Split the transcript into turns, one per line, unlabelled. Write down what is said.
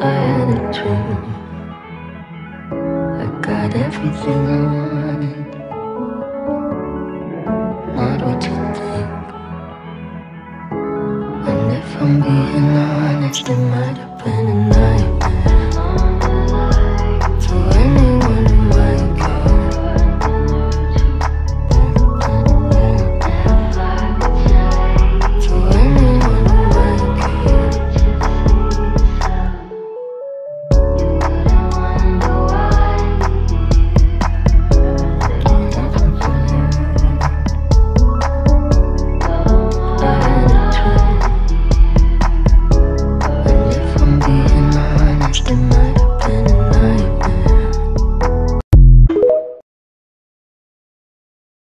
I had a dream. I got everything I wanted. Not what you think. And if I'm being honest,